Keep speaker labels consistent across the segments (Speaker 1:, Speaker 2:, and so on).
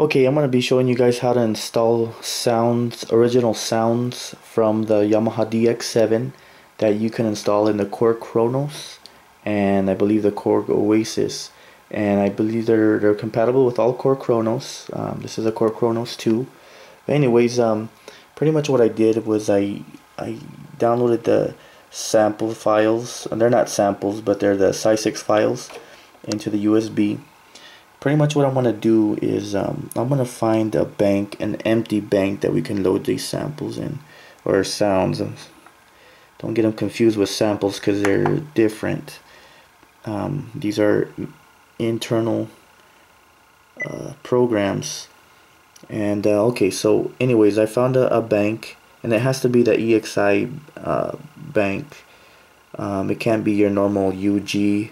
Speaker 1: Okay, I'm going to be showing you guys how to install sounds, original sounds from the Yamaha DX7 that you can install in the Korg Kronos and I believe the Korg Oasys and I believe they're they're compatible with all Korg Kronos. Um, this is a Korg Kronos 2. But anyways, um, pretty much what I did was I I downloaded the sample files. And they're not samples, but they're the SYX files into the USB pretty much what I want to do is um, I'm going to find a bank, an empty bank that we can load these samples in, or sounds. Don't get them confused with samples because they're different. Um, these are internal uh, programs. And uh, okay, so anyways, I found a, a, bank, and it has to be the EXI uh, bank. Um, it can't be your normal UG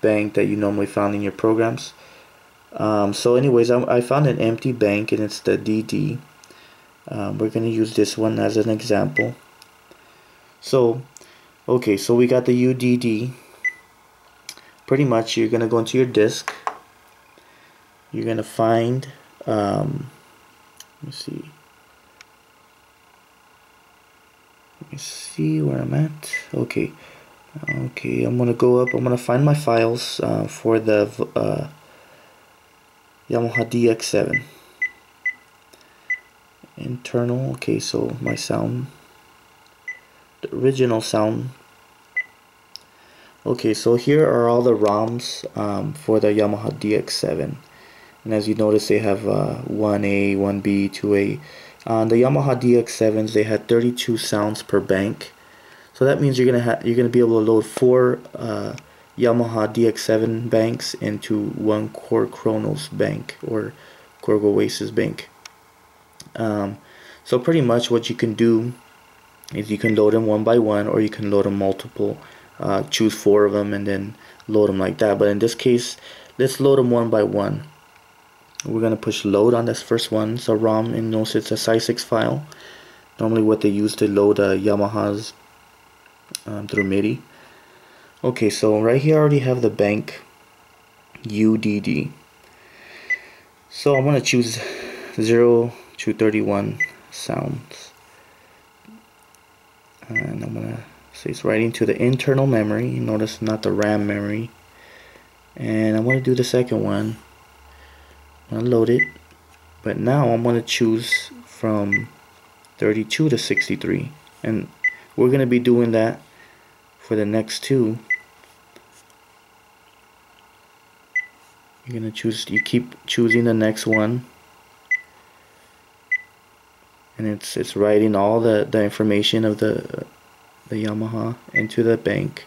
Speaker 1: bank that you normally found in your programs. Um, so anyways, I, I, found an empty bank and it's the DD. Um, we're going to use this one as an example. So, okay, so we got the UDD. Pretty much you're going to go into your disk. You're going to find, um, let me see. Let me see where I'm at. Okay. Okay, I'm going to go up. I'm going to find my files uh, for the uh, Yamaha DX7 internal okay so my sound the original sound. Okay so here are all the ROMs um, for the Yamaha DX7 and as you notice they have uh, 1A 1B 2A on the Yamaha DX7s they had 32 sounds per bank. So that means you're gonna have you're gonna be able to load four uh, Yamaha DX7 banks into one Korg Kronos bank or Korg Oasys bank. Um, so pretty much what you can do is you can load them one by one or you can load them multiple. Uh, choose four of them and then load them like that. But in this case, let's load them one by one. We're going to push load on this first one. So ROM and notice it's a SYX file. Normally what they use to load uh, Yamahas um, through MIDI. Okay, so right here I already have the bank UDD. So I'm going to choose 0 to 31 sounds. And I'm going to say it's right into the internal memory. Notice not the RAM memory. And I'm going to do the second one. I'm going to load it. But now I'm going to choose from 32 to 63. And we're going to be doing that for the next two you're gonna choose you keep choosing the next one. And it's it's writing all the the information of the the Yamaha into the bank.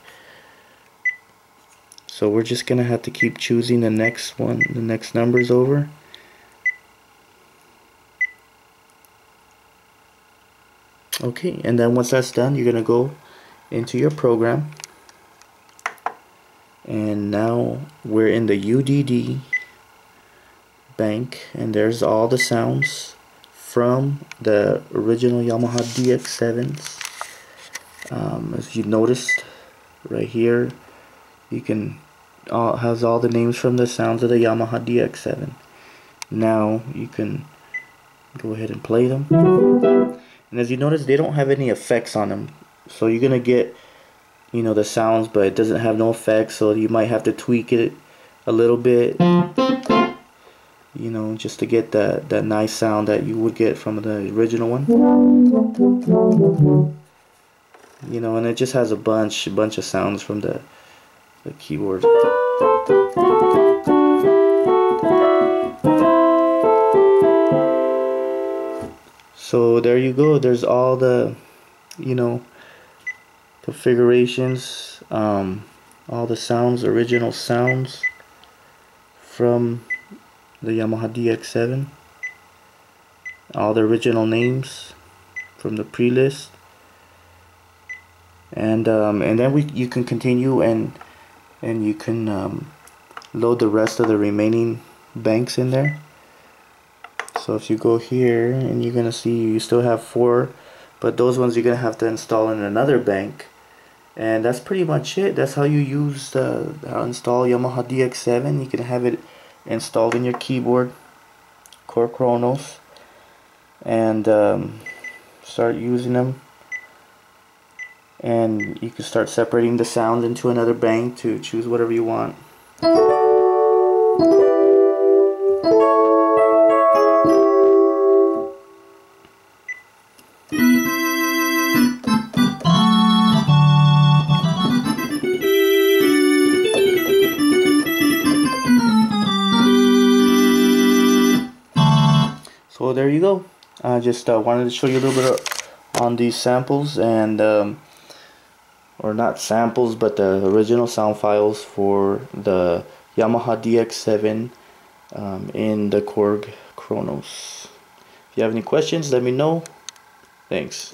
Speaker 1: So we're just gonna have to keep choosing the next one the next numbers over. Okay and then once that's done you're gonna go into your program and now we're in the UDD bank and there's all the sounds from the original Yamaha DX7s um, as you noticed right here you can all has all the names from the sounds of the Yamaha DX7 now you can go ahead and play them. And as you notice they don't have any effects on them. So you're gonna get you know the sounds but it doesn't have no effects so you might have to tweak it a little bit you know just to get that that nice sound that you would get from the original one. You know and it just has a bunch a bunch of sounds from the the keyboard. So there you go. There's all the you know configurations, um, all the sounds, original sounds from the Yamaha DX7, all the original names from the pre-list, and um, and then we you can continue and and you can um, load the rest of the remaining banks in there. So if you go here and you're gonna see you still have four, but those ones you're gonna have to install in another bank and that's pretty much it. That's how you use the install Yamaha DX7 you can have it installed in your keyboard Korg Kronos and um, start using them and you can start separating the sound into another bank to choose whatever you want. There you go. I just uh, wanted to show you a little bit of, on these samples and um, or not samples but the original sound files for the Yamaha DX7 um, in the Korg Kronos. If you have any questions let me know. Thanks.